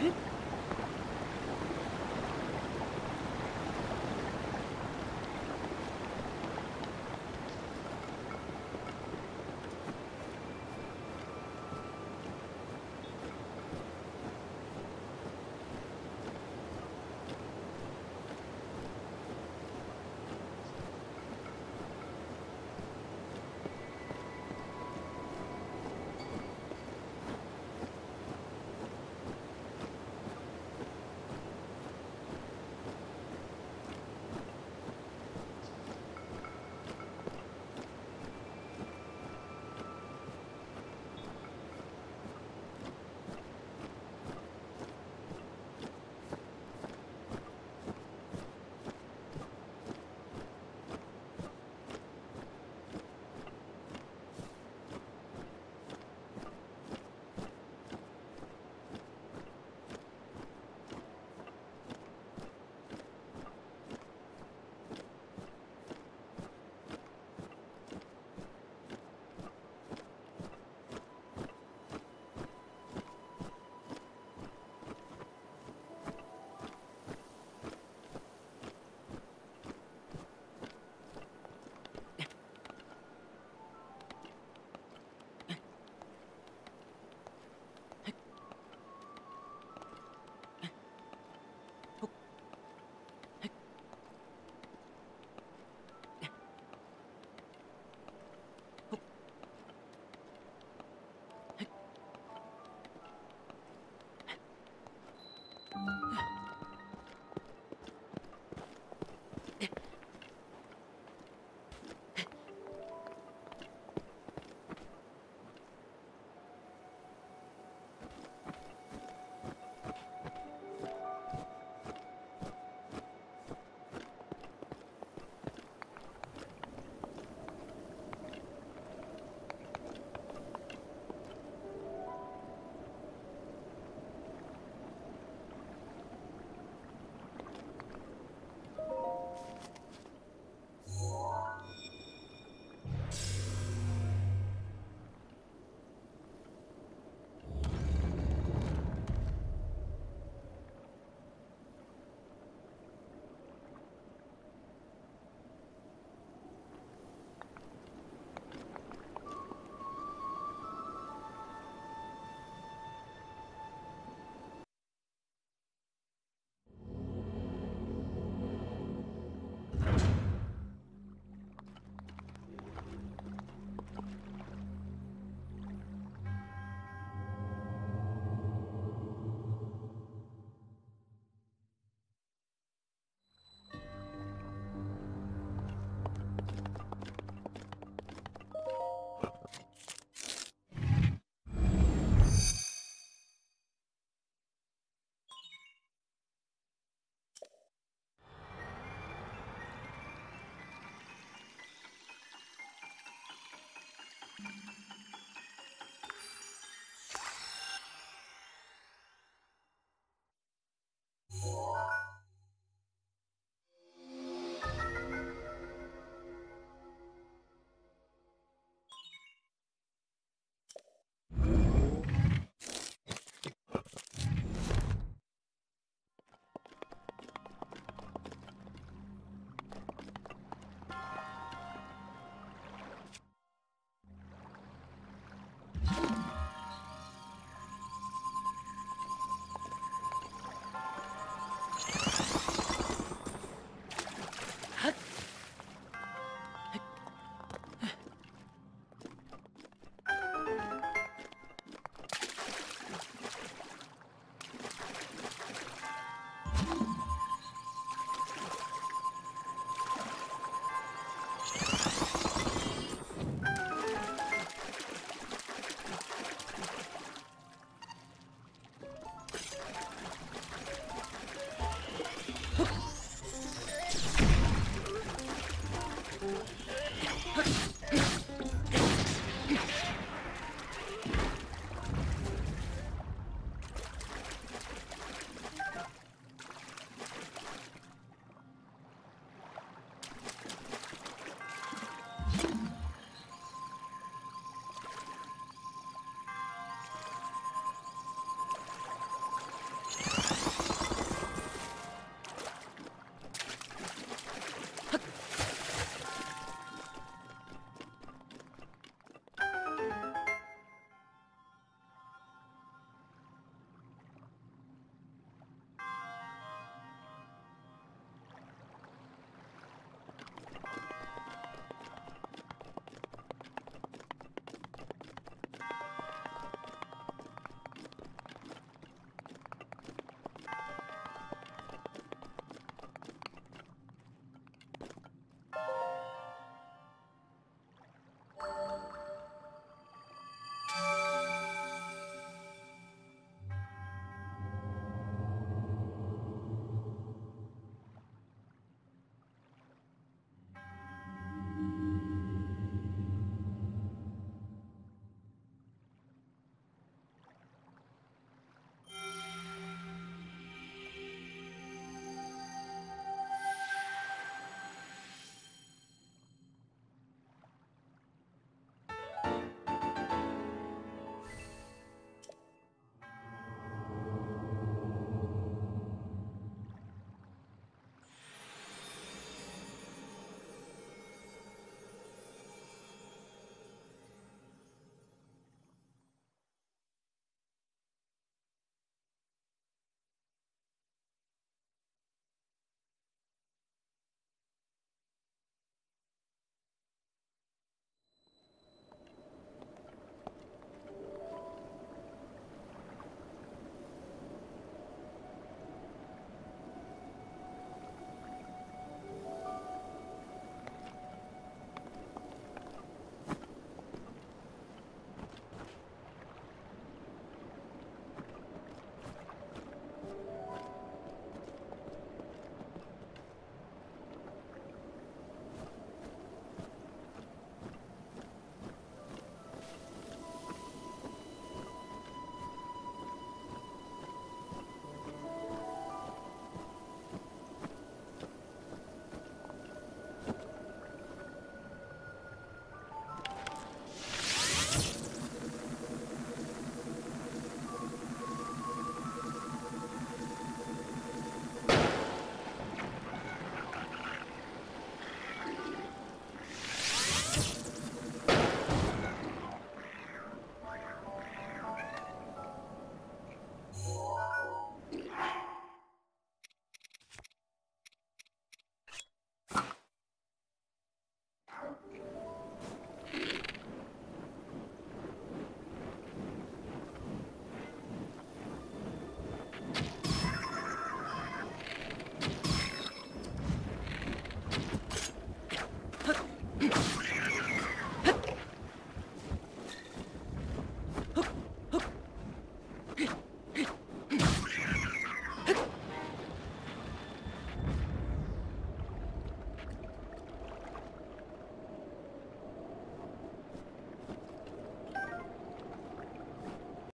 Good